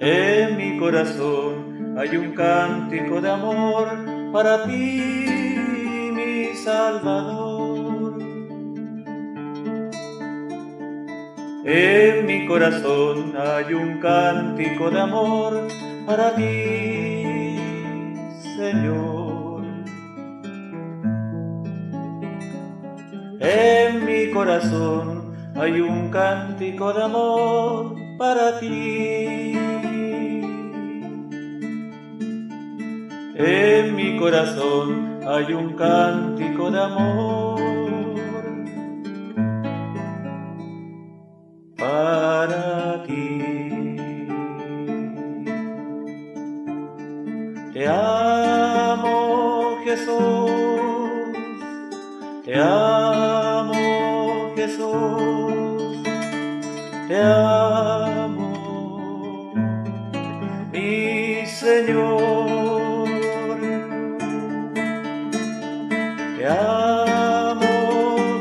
En mi corazón hay un cántico de amor para ti, mi Salvador. En mi corazón hay un cántico de amor para ti, Señor. En mi corazón hay un cántico de amor para ti. Hay un cántico de amor para ti. Te amo Jesús, te amo Jesús, te amo mi Señor. Te amo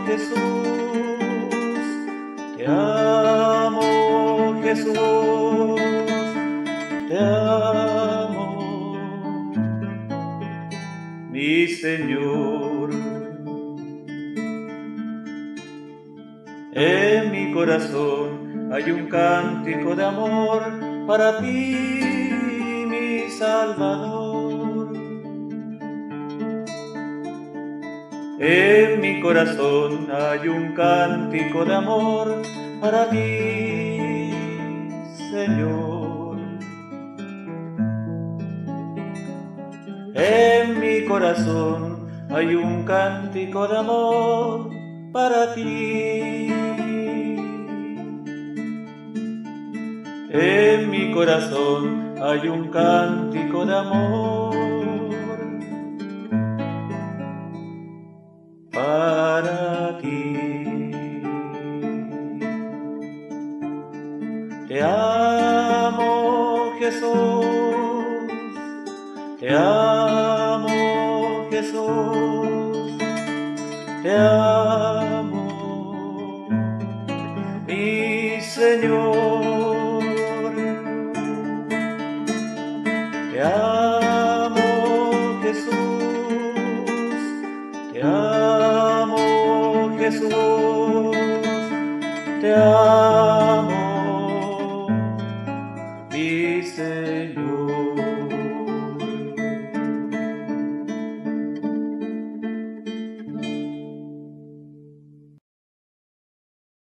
Jesús, te amo Jesús, te amo mi Señor. En mi corazón hay un cántico de amor para ti, mi Salvador. En mi corazón hay un cántico de amor para ti, Señor. En mi corazón hay un cántico de amor para ti. En mi corazón hay un cántico de amor para ti. Te amo Jesús, te amo Jesús, te amo mi Señor. Te amo Jesús, te amo